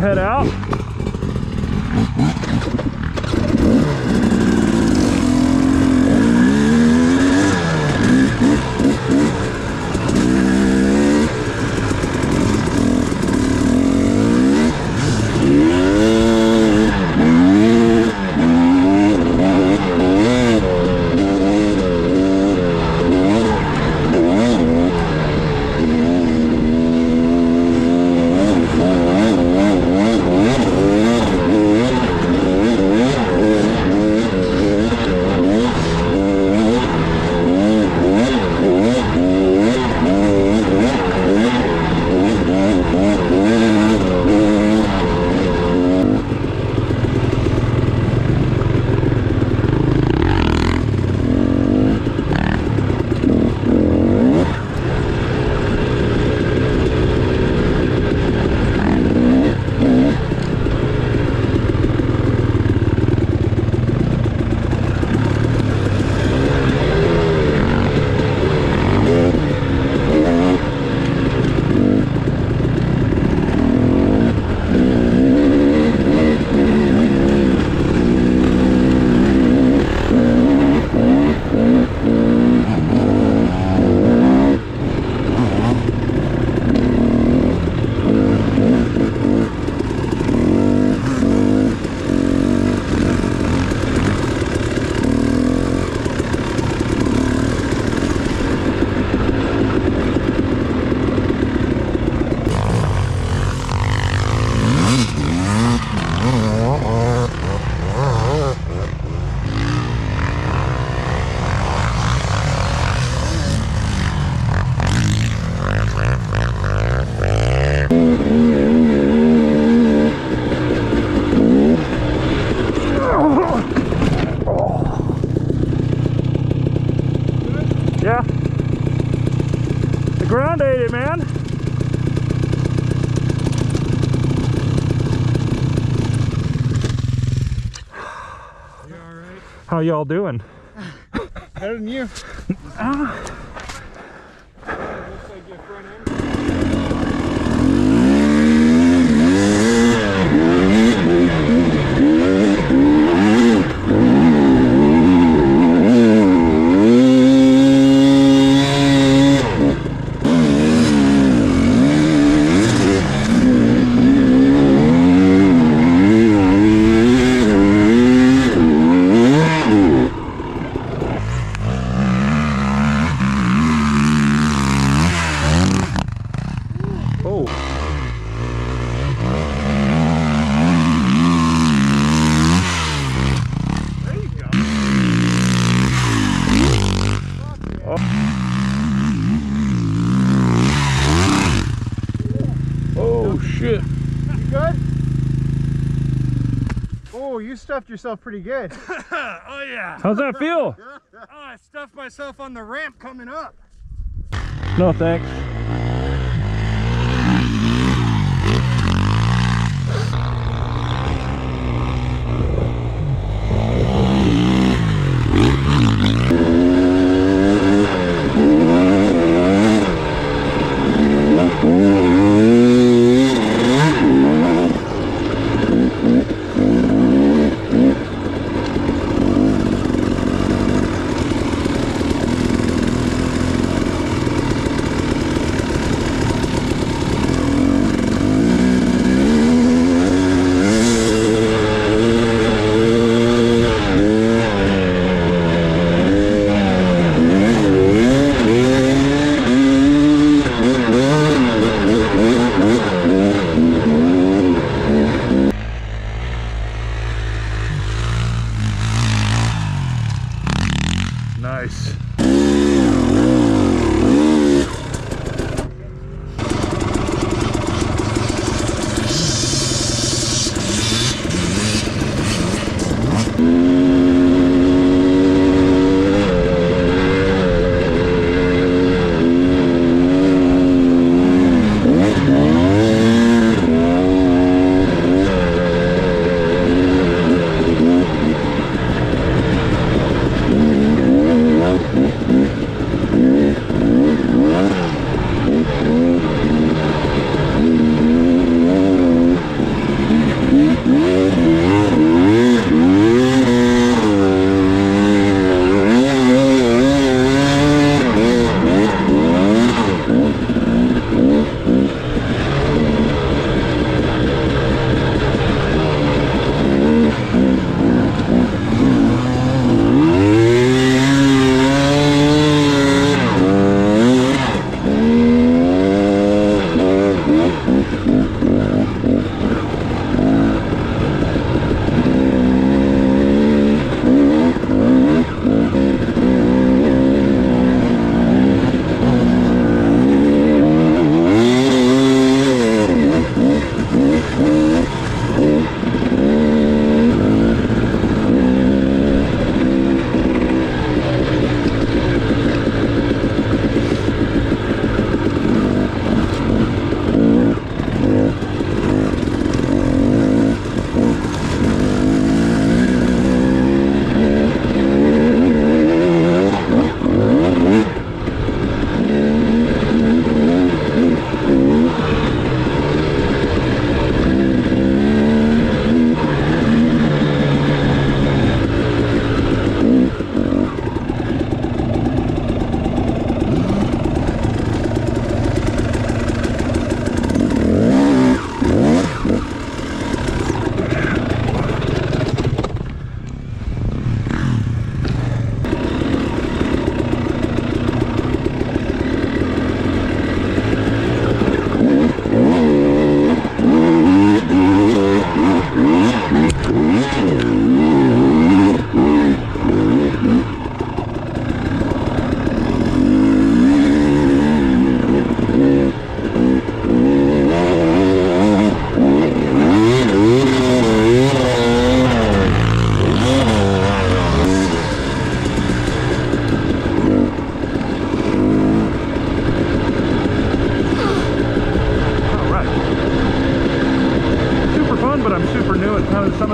head out. How y'all doing? Better than you. Ah. Oh shit. You good? Oh, you stuffed yourself pretty good. oh yeah. How's that feel? Oh, I stuffed myself on the ramp coming up. No thanks.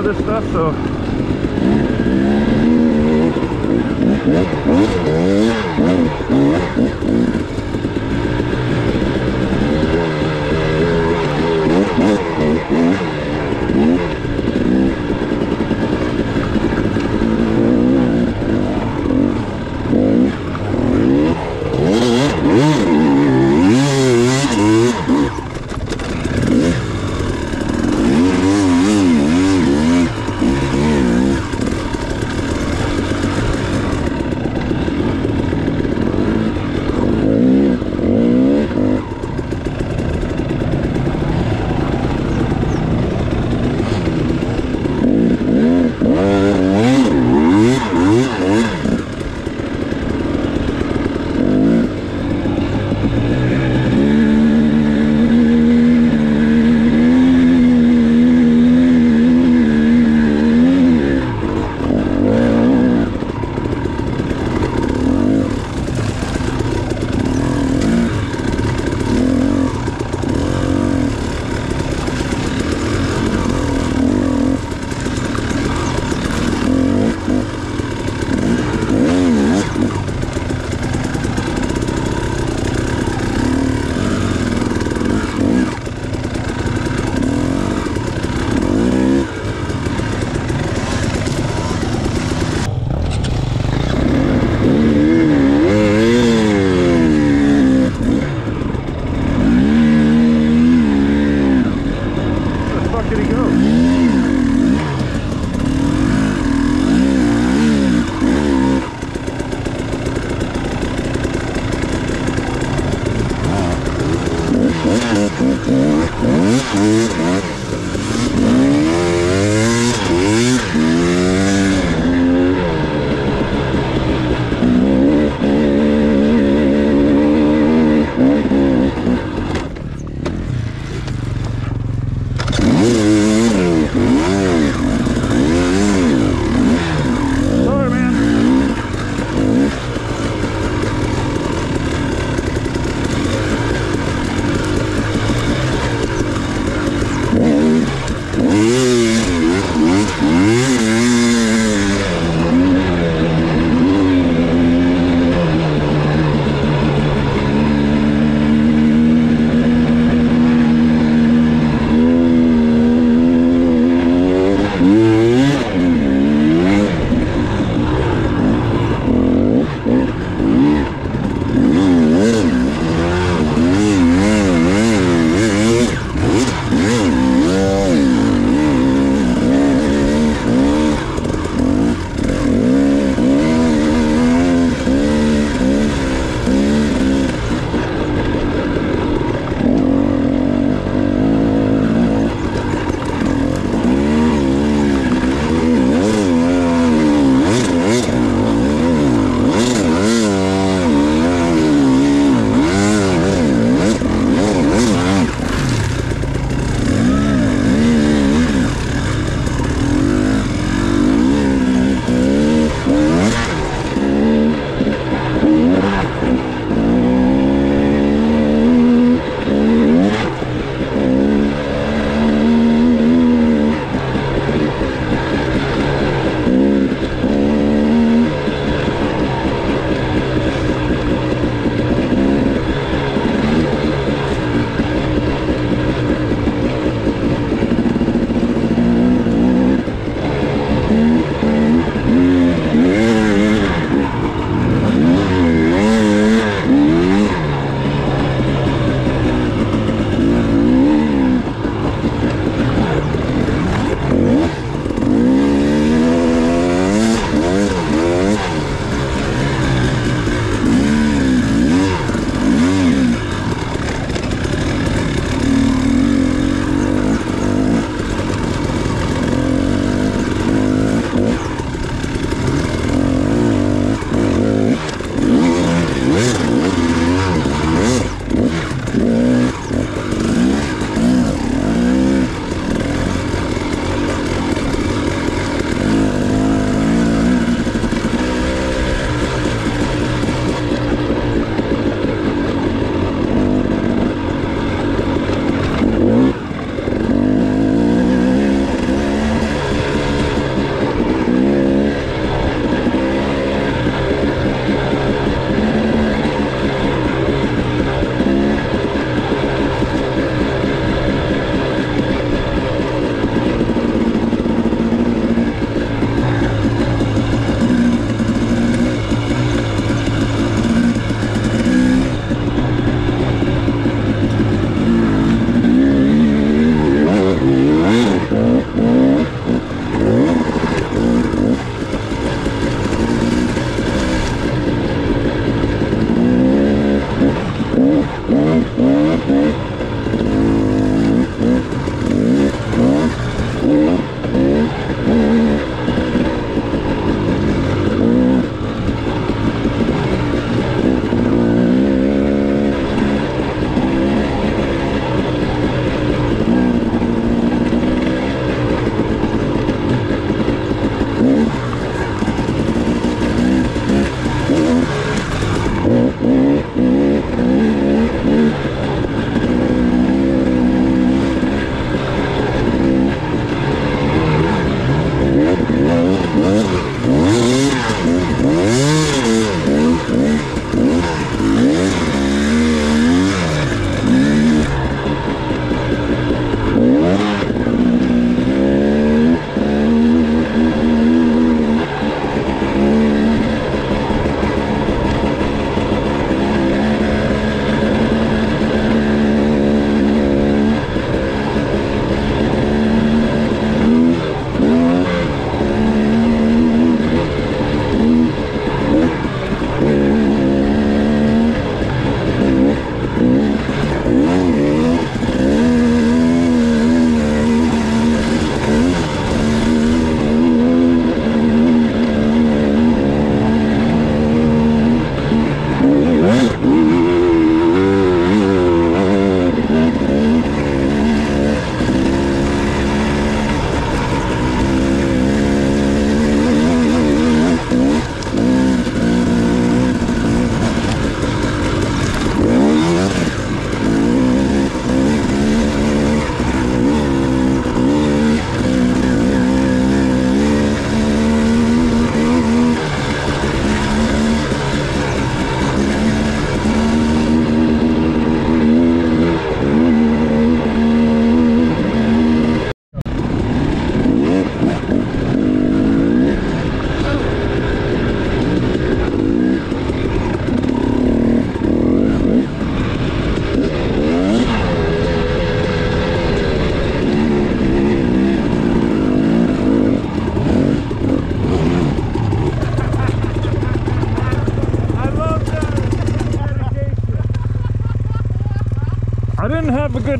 This stuff, so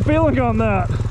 feeling on that.